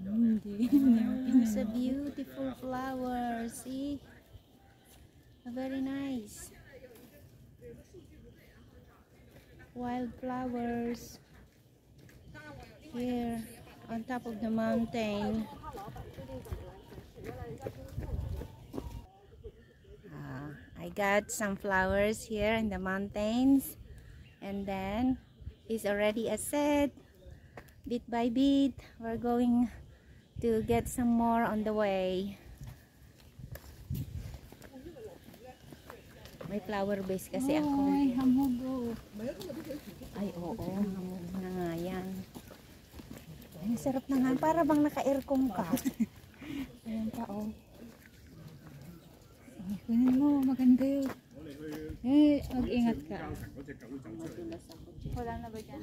It's a beautiful flower. See? Very nice. Wild flowers. Here on top of the mountain. Ah, I got some flowers here in the mountains. And then it's already a set. Bit by bit, we're going to get some more on the way. May flower base kasi ako. Ay, hamugo. Ay, oo. Hamog na nga yan. Ay, sarap na nga. Para bang naka-aircon ka. Ayan pa, oh. Ay, kunin mo, maganda yun. Eh, mag-ingat ka. Wala na ba dyan?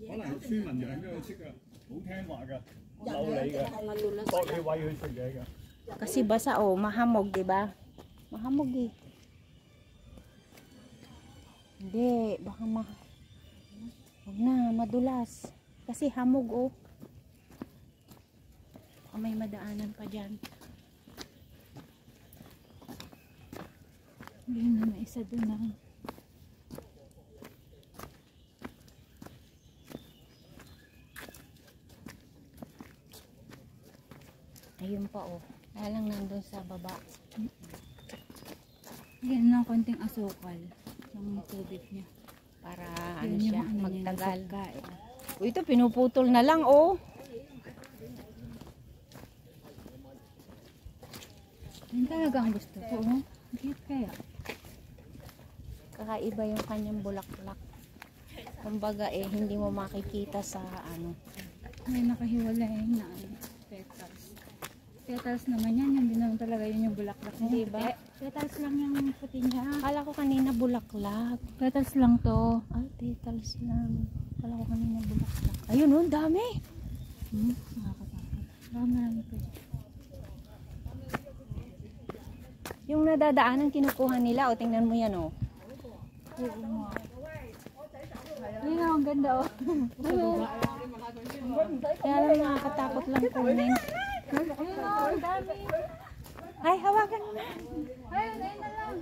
可能有村民养咗佢识噶，好听话噶， Maulay ka. Maulay yun sa gaga. Kasi basa oh, mahamog, 'di ba? Mahamog eh. Hindi, baka ma Huwag na, madulas. Kasi hamog oh. Baka may madaanan pa dyan. Hindi na, may isa doon na. Ayun pa, oh. Kaya lang nandun sa baba. Yan ng konting asukal. Yung tubig niya. Para Yun ano siya, ano magtagal. Oh, ito, pinuputol na lang, oh. Yan talaga ang gusto ko. Oh. Bakit kaya? Kakaiba yung kanyang bulaklak. Kumbaga, eh, hindi mo makikita sa ano. May nakahiwalay na ano. Petals naman yan. Hindi naman talaga yun yung bulaklak niya. Di ba? Eh, petals lang yung puti niya. Akala ko kanina bulaklak. Petals lang to. Ay, petals lang. Akala ko kanina bulaklak. Ayun, oh, dami. Hmm? Nakakatakot. Baka marami pa dyan. Yung nadadaanan kinukuha nila, o tingnan mo yan, oh. Oo nga. Yun ang ganda oh. Baba. Kaya lang nakakatakot lang. Ayun oh, ang dami. Ay, hawakan mo. Ayun, ayun na lang.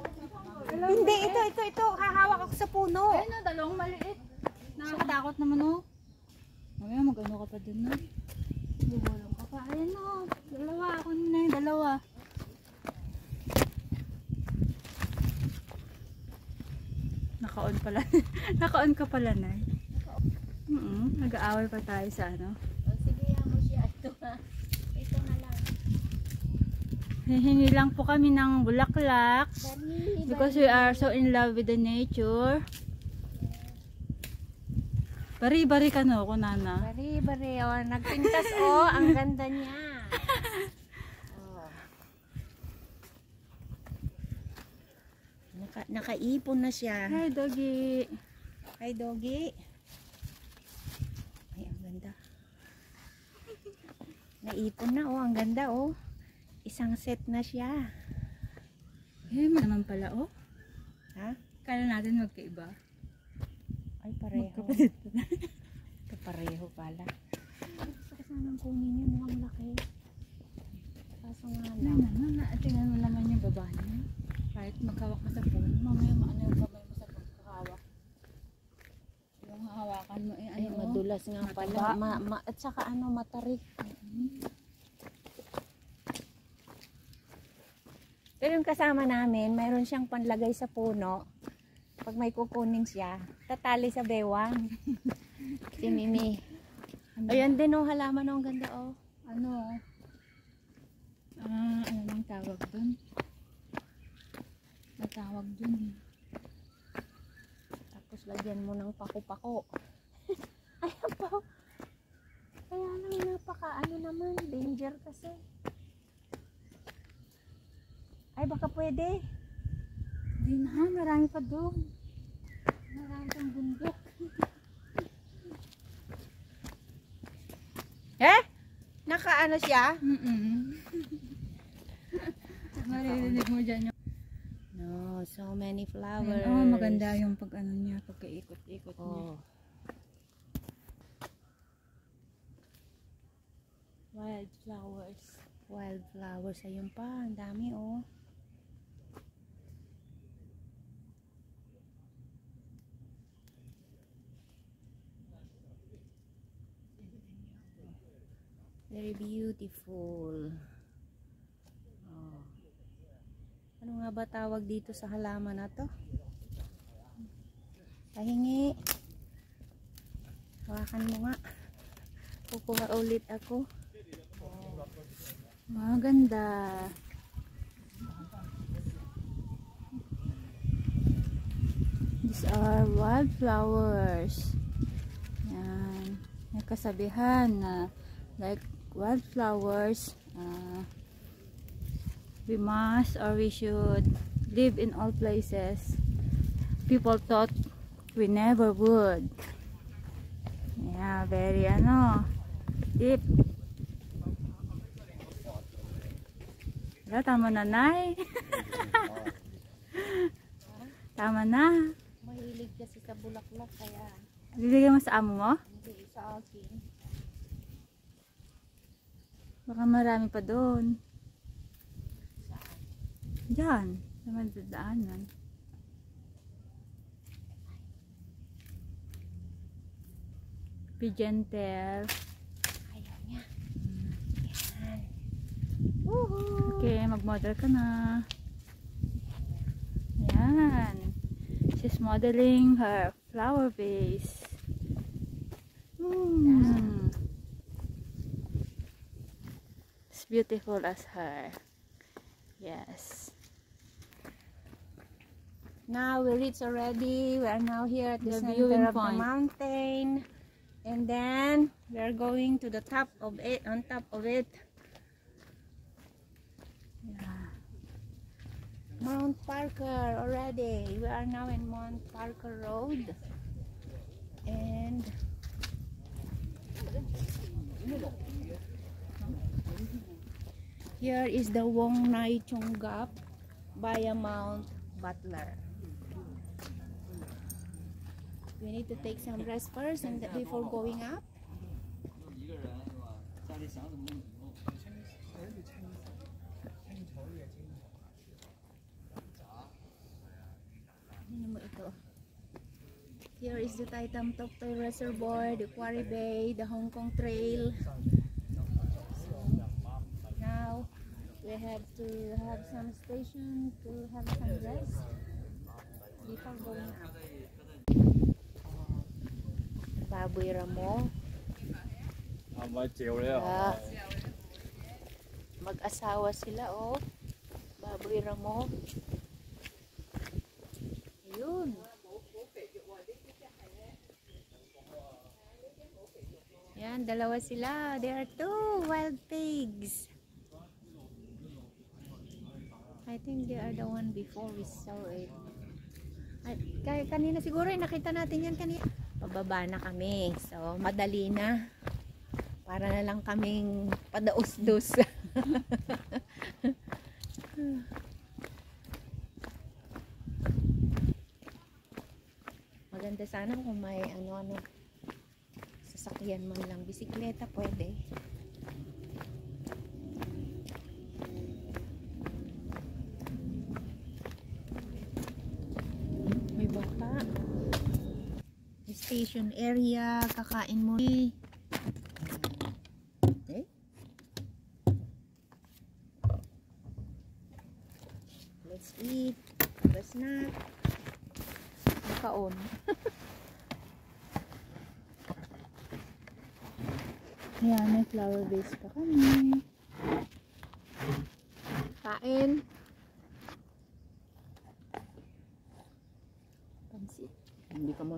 Hindi, ito, ito, ito. Hahawak ako sa puno. Ayun oh, dalawang maliit. Nakakatakot naman oh. Mamaya mag-ano ka pa dun na. Bubulong ka pa. Ayun oh, dalawa. Ako na yung dalawa. Naka-on pala. Naka-on ka pala na. Mm -mm, Nag-aaway pa tayo sa ano. Sige, mo siya. Ito ha. Ito na lang. Hihingi lang po kami ng bulaklak. Because we are so in love with the nature. Bari-bari ka no, ko nana. Bari, bari. Oh, nagpintas, oh. Ang ganda niya. Oh. Naka, nakaipon na siya. Hi, doggy. Hi, doggy. Ay, ang ganda. Naipon na, oh. Ang ganda, oh. Isang set na siya. Eh, naman pala, oh. Ha? Kala natin magkaiba. Ay, pareho. Magkapatid pala. Ito pareho pala. Gusto ko sanang kunin yun. Ang laki. Kaso nga Ano lang. naman, na, tingnan mo naman yung baba niya. Kahit magkawak ka sa phone, mamaya maano yung kamay mo sa pagkakawak. Yung hawakan mo, eh, Ay, ano, madulas nga pala. Ma, ma, at saka ano, matarik. Pero yung kasama namin, mayroon siyang panlagay sa puno. Pag may kukunin siya, tatali sa bewang. si Mimi. Ano, Ayan din oh, halaman oh, ang ganda oh. ano, ah, ano nang tawag dun? Natawag dun eh. Tapos lagyan mo ng pako-pako. Ayan po. Kaya lang napaka ano naman, danger kasi. Ay baka pwede. Hindi na, marami pa doon. Marami pang bundok. Eh? Naka ano siya? Mm-mm. Maririnig mo dyan yung... No, so many flowers. Ayan, oh, maganda yung pag ano niya, pagkaikot-ikot niya. Oh. Wildflowers. Wildflowers. Ayun pa. Ang dami oh. Very beautiful. Oh. Ano nga ba tawag dito sa halaman na to? Pahingi. Hawakan mo nga. Kukuha ulit ako. Maganda. These are wildflowers. Yan. May kasabihan na like wildflowers, uh, we must or we should live in all places. People thought we never would. Yeah, very ano, deep. Wala, tama na, Nay. tama na. Mahilig kasi sa bulaklak kaya Bibigyan mo sa amo mo? hindi sa akin. Baka marami pa doon. Diyan. Naman dadaanan. Pigeontail. Ayaw niya. Okay, mag-model ka na. Ayan. She's modeling her flower vase. Mm. Beautiful as her. Yes. Now we reach already. We are now here at the, The center of point. the mountain. And then we are going to the top of it, on top of it. Yeah. Mount Parker already. We are now in Mount Parker Road. And here is the Wong Nai Chung Gap via Mount Butler. We need to take some rest first and before going up. Here is the Taitam Tokto Reservoir, the Quarry Bay, the Hong Kong Trail. to have some station to have some rest before going out. Baboy Ramo. Ah. Mag-asawa sila, oh. Baboy Ramo. Ayun. Yan, dalawa sila. There are two wild pigs. I think they are the one before we saw it. Kaya kanina siguro eh, nakita natin yan kanina. Pababa na kami. So, madali na. Para na lang kaming padaos-dos. Maganda sana kung may ano-ano sasakyan man lang. Bisikleta pwede. May baka. Station area. Kakain mo. Okay. Let's eat. A snack. Nakaon. Ayan, may flower vase pa kami. Kain. Pansit.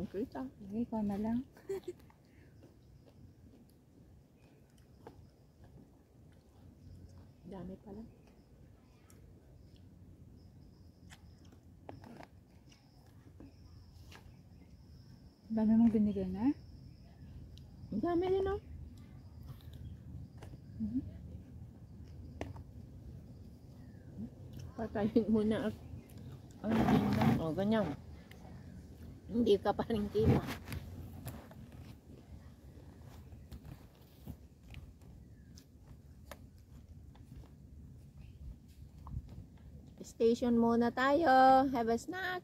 Man kita. Okay, ikaw na lang. Dami pala. Dami mong binigay na. Ang dami rin oh. Patayin mo na at ang tingnan. O, ganyan. Hindi ka pa rin kima. Station muna tayo. Have a snack.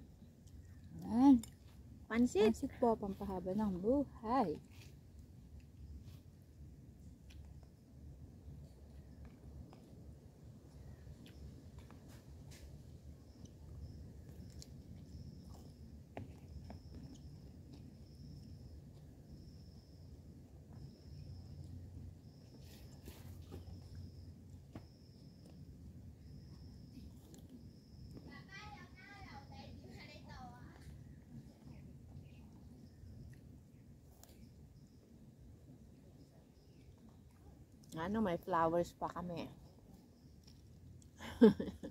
Ayan. Pansit. Pansit po, pampahaba ng buhay. Ano, may flowers pa kami.